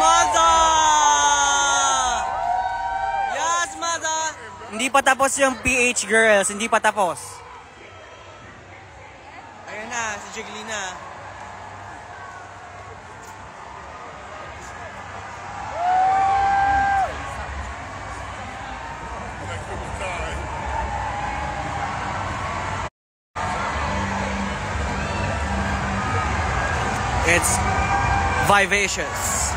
Mother! Yes, mother! Hindi pa tapos yung PH girls. Hindi pa tapos. Ayan na, si Jiglina. It's vivacious.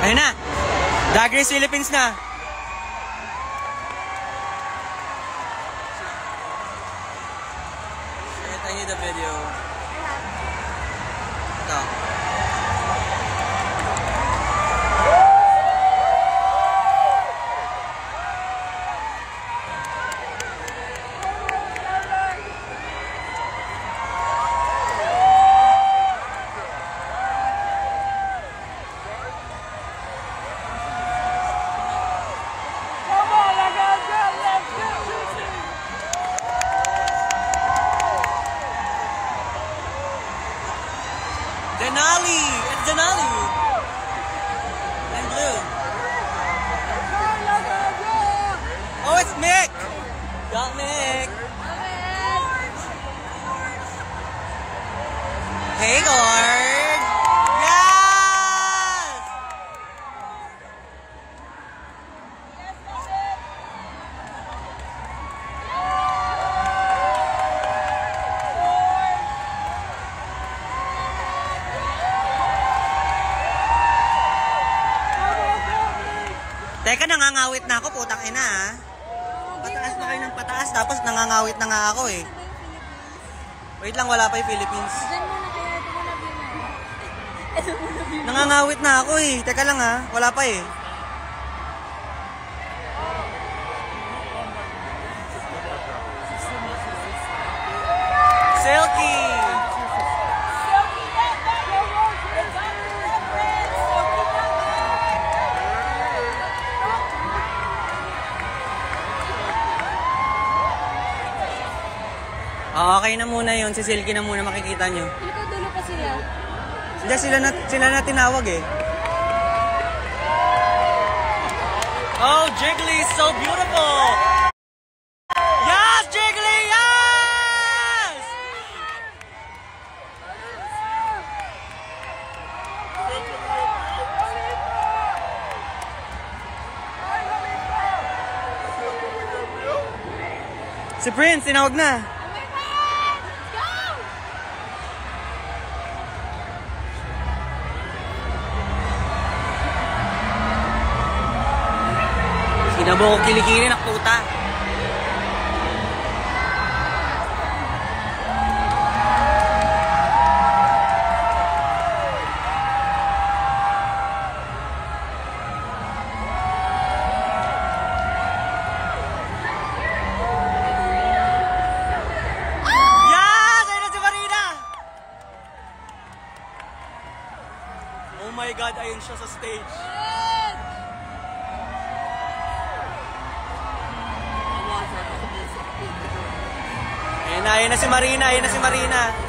Ayun na. Dagris Philippines na. Nick! Got Nick! Hey, Gord! Yes! Teka, nangangawit na ako, putang ina ah. Pataas na kayo ng pataas, tapos nangangawit na nga ako eh. Wait lang, wala pa yung Philippines. Diyan muna kaya, muna view Nangangawit na ako eh. Teka lang ha, wala pa eh. Selkie! Okay na muna yun. Si Silky na muna makikita nyo. Dito dulo pa sila. Hindi, sila na, sila na tinawag eh. Oh, Jiggly is so beautiful! Yes, Jiggly, yes! Si Prince, tinawag na. Sinabo ko kilikili puta. Na Marina! Oh my God, ayun siya sa stage. Na, si Marina, ayun na si Marina.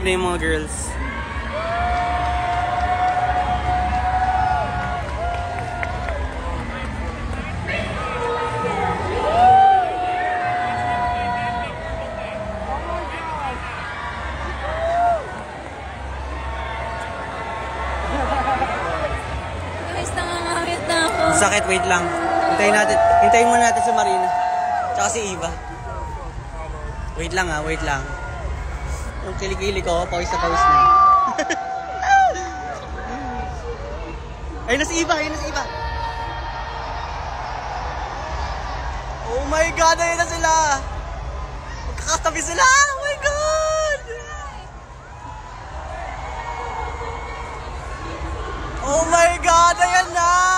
Ayun na, yung mga girls. Sakit, wait lang. Hintayin natin. Hintayin muna natin si Marina. Tsaka si Eva. Wait lang ah, wait lang. Yung kilikili ko, pawis na pawis na. ayun na si Eva, ayun na si Eva. Oh my God, ayun na sila. Magkakatabi sila. Oh my God. Oh my God, ayan na.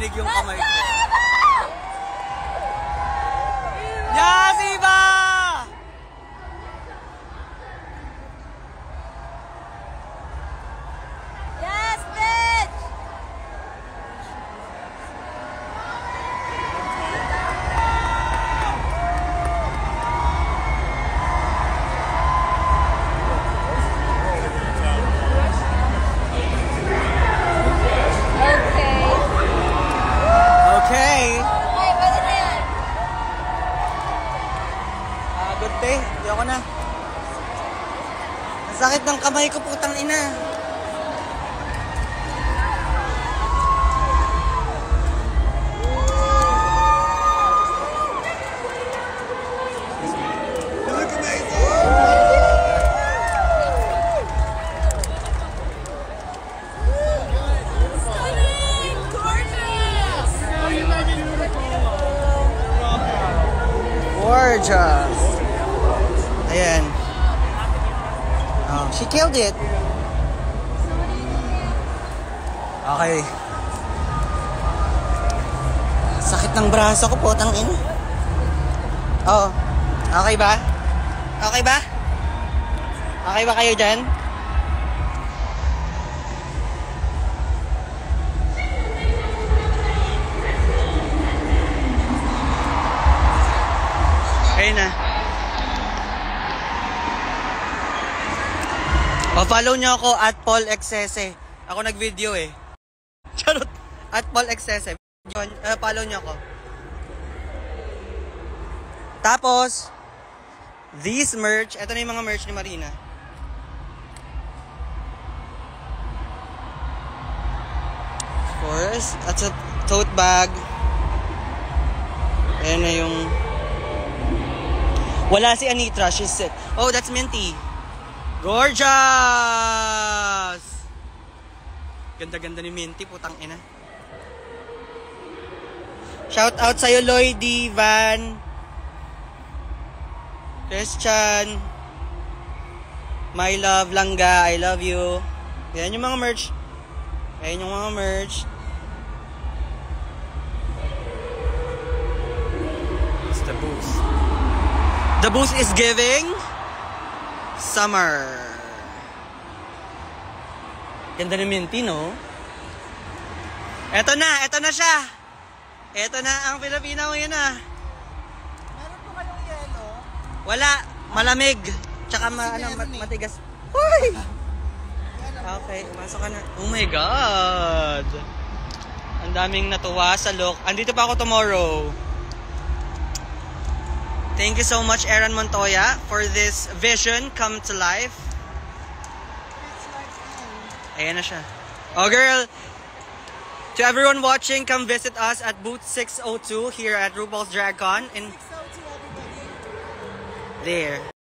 Wait, nanginginig yung kamay ko. Kamay ko, putang ina. Killed it. Okay. Sakit ng braso ko po, tang ina. Oo. Okay ba? Okay ba? Okay ba kayo dyan? Ayun na. Pa-follow nyo ako at Paul Excese. Ako nag-video eh. Charot. At Paul Excese. Uh, follow nyo ako. Tapos, these merch, eto na yung mga merch ni Marina. Of course, that's a tote bag. Ayan na yung... Wala si Anitra, she's sick. Oh, that's Minty. Gorgeous! Ganda-ganda ni Minty, putang ina. Shout out sa'yo, Lloydie, Van, Christian, My Love, Langga, I love you. Yan yung mga merch. Ayan yung mga merch. It's the booth. The booth is giving summer. Ganda ni Minty, no? Eto na, eto na siya. Eto na ang Filipino yun ah. Meron po kayong yelo? Wala, malamig. Tsaka ma, ano, mat- matigas. Hoy! Okay, umasok ka na. Oh my God! Ang daming natuwa sa look. Andito pa ako tomorrow. Thank you so much, Aaron Montoya, for this vision come to life. Ayan na siya. Oh, girl! To everyone watching, come visit us at booth 602 here at RuPaul's Drag Con in oh everybody. there.